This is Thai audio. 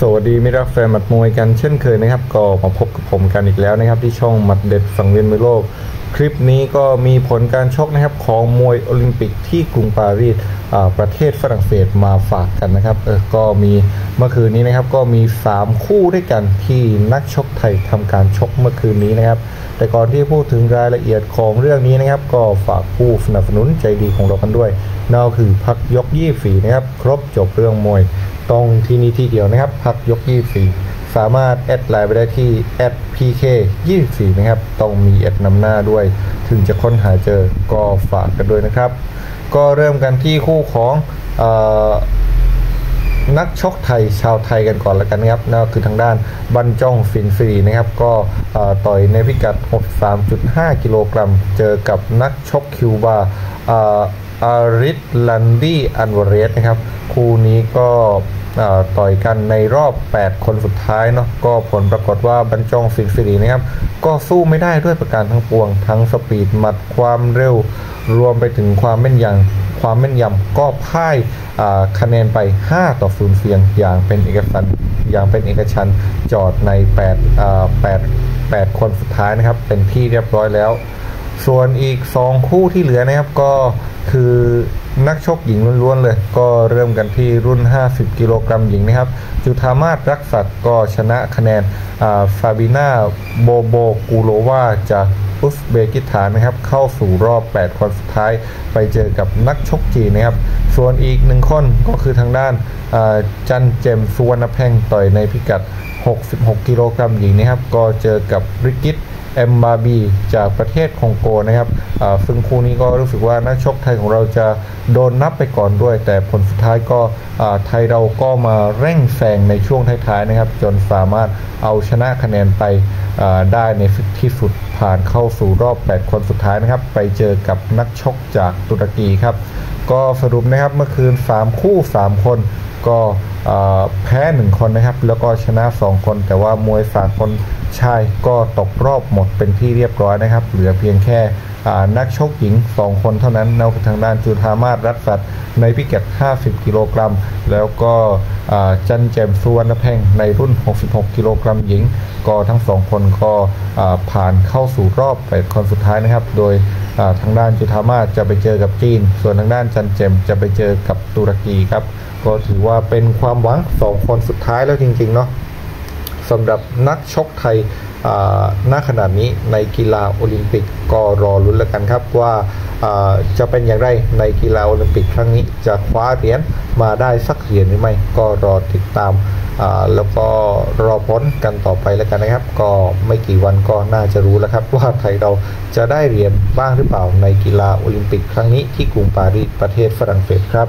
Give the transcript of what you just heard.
สวัสดีมิรักแฟนหมัดมวยกันเช่นเคยนะครับ ก็มาพบกับผมกันอีกแล้วนะครับ ที่ช่องหมัดเด็ดสังเวียนมวยโลก คลิปนี้ก็มีผลการชกนะครับของมวยโอลิมปิกที่กรุงปารีสประเทศฝรั่งเศสมาฝากกันนะครับเออก็มีเมื่อคืนนี้นะครับก็มี 3 คู่ด้วยกันที่นักชกไทยทำการชกเมื่อคืนนี้นะครับ แต่ก่อนที่พูดถึงรายละเอียดของเรื่องนี้นะครับ ก็ฝากผู้สนับสนุนใจดีของเรากันด้วยนั่นคือพักยก 24 นะครับ ครบจบเรื่องมวย ต้องที่นี่ที่เดียวนะครับ พักยก 24 สามารถ add LINE ไปได้ที่ @pk 24 นะครับ ต้องมี at นำหน้าด้วย ถึงจะค้นหาเจอก็ฝากกันด้วยนะครับ ก็เริ่มกันที่คู่ของออนักชกไทยชาวไทยกันก่อนแล้วกันนะครับนั่นคือทางด้านบรรจงสินศิรินะครับ ก็ต่อยในพิกัด 63.5 กิโลกรัม เจอกับนักชกคิวบา อาริสลันดี้อันวาเรสนะครับ คู่นี้ก็ต่อยกันในรอบ 8 คนสุดท้ายเนาะก็ผลปรากฏว่าบรรจงฟินฟรีนะครับ ก็สู้ไม่ได้ด้วยประการทั้งปวง ทั้งสปีดหมัดความเร็ว รวมไปถึงความแม่นยำความแม่นยำก็พ่ายคะแนนไป 5 ต่อ0เสียงอย่างเป็นเอกฉันท์อย่างเป็นเอกชันจอดใน8 8 8 คนสุดท้ายนะครับ เป็นที่เรียบร้อยแล้ว ส่วนอีก 2 คู่ที่เหลือนะครับก็คือนักชกหญิงล้วนๆเลย ก็เริ่มกันที่รุ่น 50 กิโลกรัมหญิงนะครับ จุธามาศรักษัตก็ชนะคะแนนฟาบิน่าโบโบกูโลวาจากอุซเบกิสถานนะครับเข้าสู่รอบ 8 คนสุดท้ายไปเจอกับนักชกจีนนะครับ ส่วนอีกหนึ่งคนก็คือทางด้านอ่าจันเจมส์สุวรรณแพงต่อยในพิกัด 66 กิโลกรัมหญิงนะครับ ก็เจอกับริกิต เอ็มบาบีจากประเทศคองโกนะครับซึ่งคู่นี้ก็รู้สึกว่านักชกไทยของเราจะโดนนับไปก่อนด้วย แต่ผลสุดท้ายก็ไทยเราก็มาเร่งแซงในช่วงท้ายๆนะครับ จนสามารถเอาชนะคะแนนไปได้ในที่สุดผ่านเข้าสู่รอบ 8 คนสุดท้ายนะครับ ไปเจอกับนักชกจากตุรกีครับ ก็สรุปนะครับเมื่อคืน 3 คู่ 3 คนก็แพ้ 1 คนนะครับ แล้วก็ชนะ 2 คน แต่ว่ามวยสาก ลชายก็ตกรอบหมดเป็นที่เรียบร้อยนะครับ เหลือเพียงแค่นักชกหญิง 2 คนเท่านั้นนั่นทางด้านจุธามาศรัตสัตว์ในพิกัด 50 กิโลกรัม แล้วก็จันแจมสุวรรณแพงในรุ่น 66 กิโลกรัมหญิง ก็ทั้งสองคนก็ผ่านเข้าสู่รอบ8คนสุดท้ายนะครับ โดยทางด้านจุธามาศจะไปเจอกับจีน ส่วนทางด้านจันเจมจะไปเจอกับตุรกีครับ ก็ถือว่าเป็นความหวังสองคนสุดท้ายแล้วจริงๆเนาะ สำหรับนักชกไทยอ่าณขนาดนี้ในกีฬาโอลิมปิกก็รอลุ้นแล้วกันครับว่าจะเป็นอย่างไรในกีฬาโอลิมปิกครั้งนี้จะคว้าเหรียญมาได้สักเหรียญหรือไม่ก็รอติดตามแล้วก็รอพ้นกันต่อไปแล้วกันนะครับ ก็ไม่กี่วันก็น่าจะรู้แล้วครับว่าไทยเราจะได้เหรียญบ้างหรือเปล่าในกีฬาโอลิมปิกครั้งนี้ที่กรุงปารีสประเทศฝรั่งเศสครับ